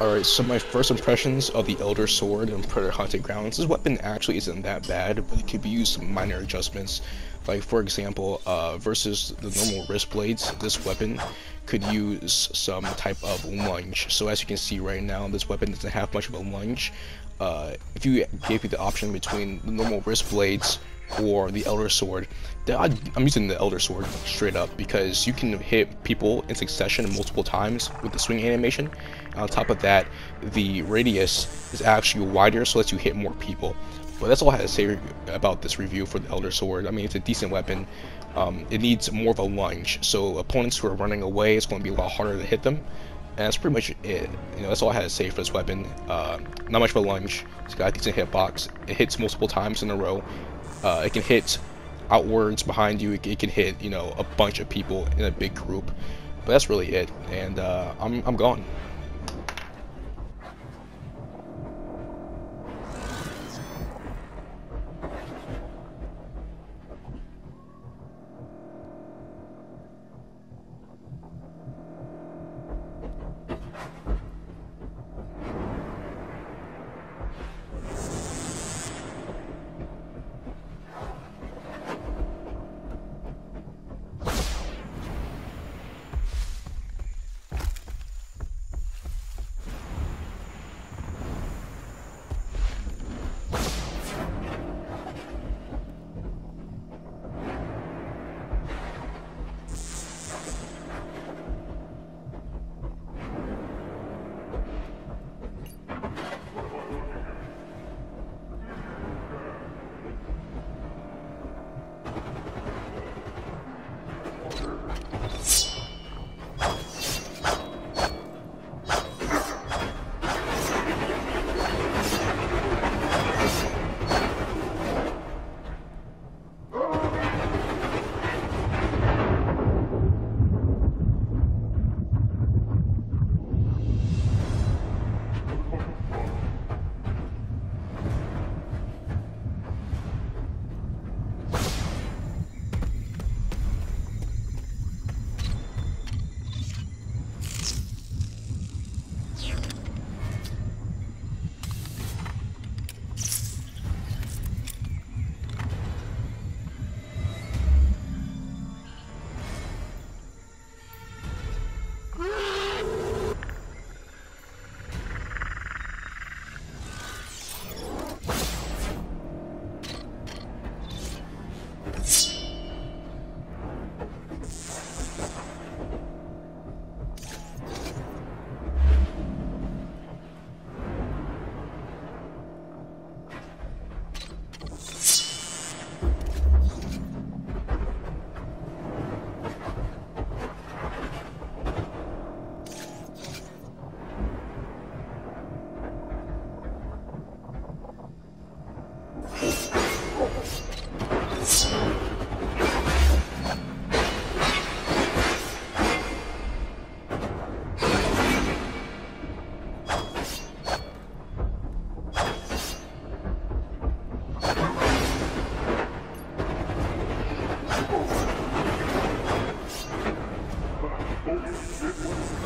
Alright, so my first impressions of the Elder Sword and Predator Hunting Grounds. This weapon actually isn't that bad, but it could be used some minor adjustments. Like, for example, uh, versus the normal wrist blades, this weapon could use some type of lunge. So as you can see right now, this weapon doesn't have much of a lunge. Uh, if you gave you the option between the normal wrist blades or the Elder Sword. I'm using the Elder Sword straight up because you can hit people in succession multiple times with the swing animation. And on top of that, the radius is actually wider so lets you hit more people. But that's all I had to say about this review for the Elder Sword. I mean, it's a decent weapon. Um, it needs more of a lunge, so opponents who are running away, it's going to be a lot harder to hit them. And that's pretty much it. You know, that's all I had to say for this weapon. Uh, not much of a lunge. It's got a decent hitbox. It hits multiple times in a row. Uh, it can hit outwards behind you. It, it, can hit, you know, a bunch of people in a big group. But that's really it. And uh, I'm, I'm gone. Open sequence